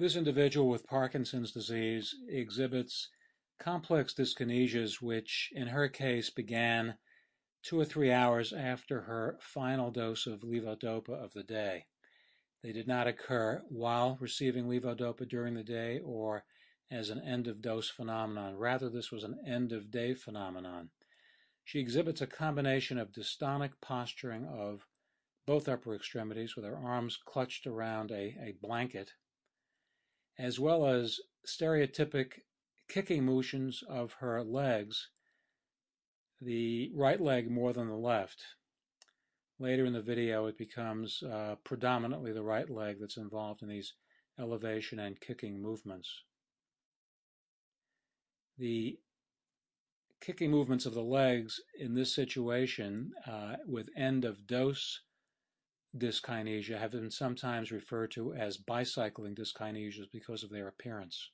This individual with Parkinson's disease exhibits complex dyskinesias which, in her case, began two or three hours after her final dose of levodopa of the day. They did not occur while receiving levodopa during the day or as an end-of-dose phenomenon. Rather, this was an end-of-day phenomenon. She exhibits a combination of dystonic posturing of both upper extremities with her arms clutched around a, a blanket, as well as stereotypic kicking motions of her legs, the right leg more than the left. Later in the video, it becomes uh, predominantly the right leg that's involved in these elevation and kicking movements. The kicking movements of the legs in this situation uh, with end of dose dyskinesia have been sometimes referred to as bicycling dyskinesias because of their appearance.